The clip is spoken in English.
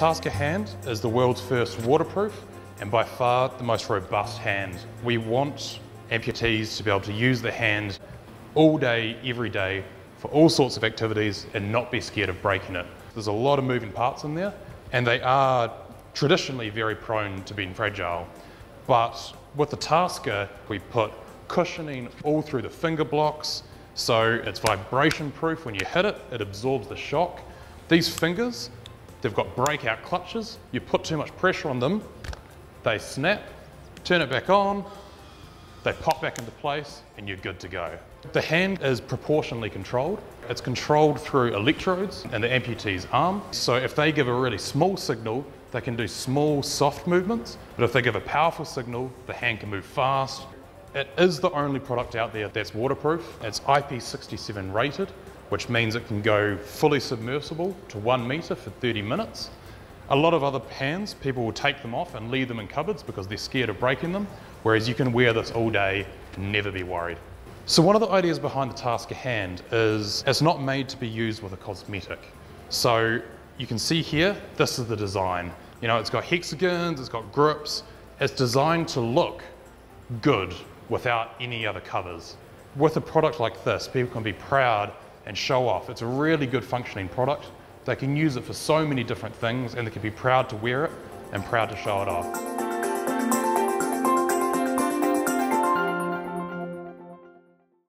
Taska hand is the world's first waterproof and by far the most robust hand. We want amputees to be able to use the hand all day, every day, for all sorts of activities and not be scared of breaking it. There's a lot of moving parts in there and they are traditionally very prone to being fragile. But with the Taska, we put cushioning all through the finger blocks, so it's vibration proof. When you hit it, it absorbs the shock. These fingers, they've got breakout clutches. You put too much pressure on them, they snap, turn it back on, they pop back into place, and you're good to go. The hand is proportionally controlled. It's controlled through electrodes in the amputee's arm. So if they give a really small signal, they can do small, soft movements. But if they give a powerful signal, the hand can move fast. It is the only product out there that's waterproof. It's IP67 rated, which means it can go fully submersible to one meter for 30 minutes. A lot of other pans, people will take them off and leave them in cupboards because they're scared of breaking them, whereas you can wear this all day and never be worried. So one of the ideas behind the Taska hand is it's not made to be used with a cosmetic. So you can see here, this is the design. You know, it's got hexagons, it's got grips. It's designed to look good without any other covers. With a product like this, people can be proud and show off. It's a really good functioning product. They can use it for so many different things and they can be proud to wear it and proud to show it off.